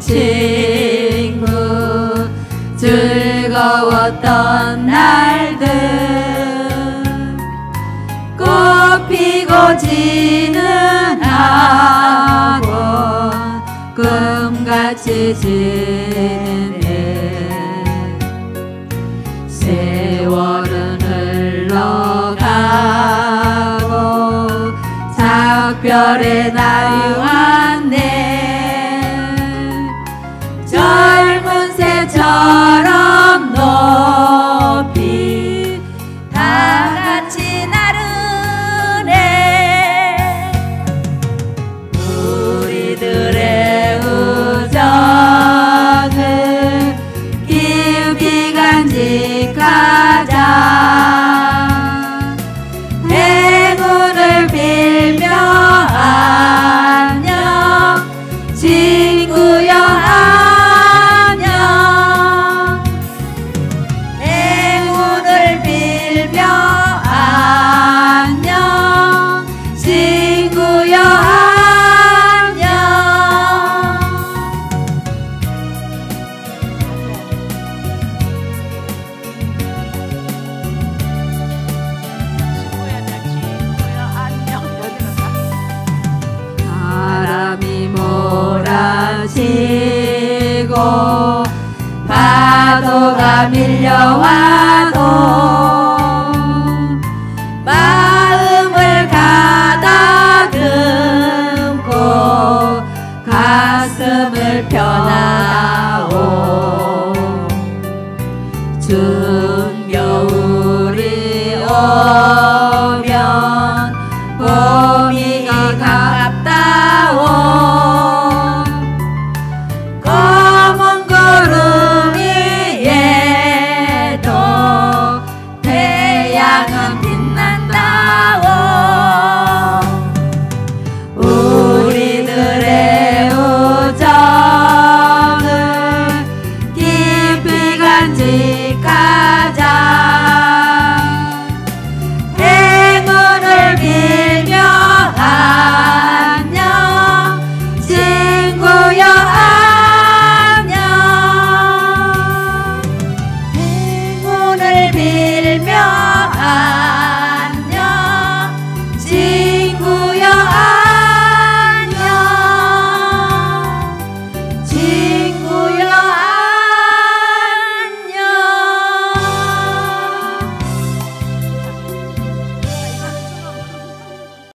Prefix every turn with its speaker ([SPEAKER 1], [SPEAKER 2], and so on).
[SPEAKER 1] 친구 즐거웠던 날들. 꽃 피고 지는 학원 꿈같이 지내 세월은 흘러가고 작별의 날이 왔네 Santa 치고 파도가 밀려와도 마음을 가다듬고 가슴을 펴나오. 준 겨울이 오